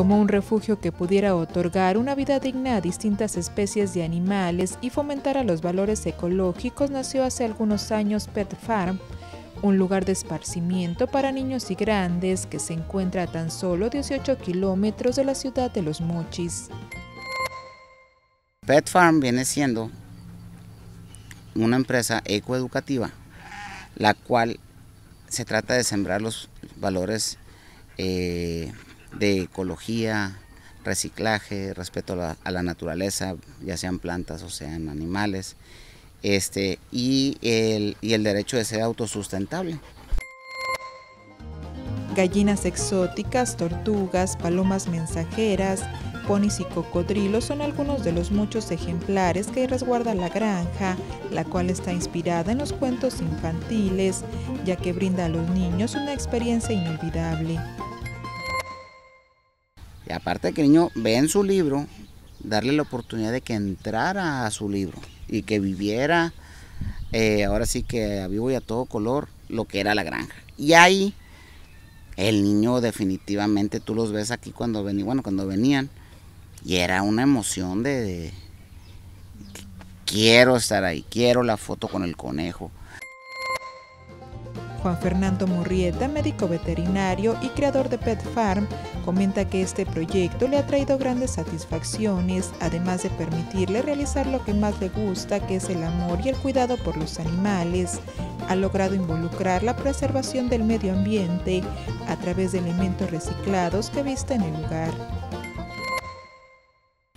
Como un refugio que pudiera otorgar una vida digna a distintas especies de animales y fomentar los valores ecológicos, nació hace algunos años Pet Farm, un lugar de esparcimiento para niños y grandes que se encuentra a tan solo 18 kilómetros de la ciudad de Los Mochis. Pet Farm viene siendo una empresa ecoeducativa, la cual se trata de sembrar los valores eh, de ecología, reciclaje, respeto a la, naturaleza, ya sean plantas o sean animales, este, y, el, y el derecho de ser autosustentable. Gallinas exóticas, tortugas, palomas mensajeras, ponis y cocodrilos son algunos de los muchos ejemplares que resguarda la granja, la cual está inspirada en los cuentos infantiles, ya que brinda a los niños una experiencia inolvidable. Y aparte que el niño ve en su libro, darle la oportunidad de que entrara a su libro y que viviera, eh, ahora sí que a vivo y a todo color, lo que era la granja. Y ahí el niño definitivamente, tú los ves aquí cuando venían, bueno, cuando venían, y era una emoción de quiero estar ahí, quiero la foto con el conejo, Juan Fernando Murrieta, médico veterinario y creador de Pet Farm, comenta que este proyecto le ha traído grandes satisfacciones, además de permitirle realizar lo que más le gusta, que es el amor y el cuidado por los animales. Ha logrado involucrar la preservación del medio ambiente a través de elementos reciclados que viste en el lugar.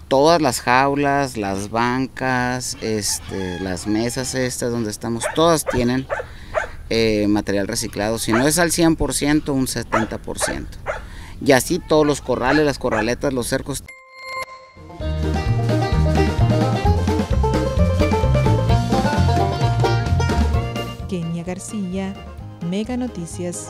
Todas las jaulas, las bancas, este, las mesas estas donde estamos, todas tienen eh, material reciclado. Si no es al 100%, un 70%. Y así todos los corrales, las corraletas, los cercos. Kenia García, Mega Noticias.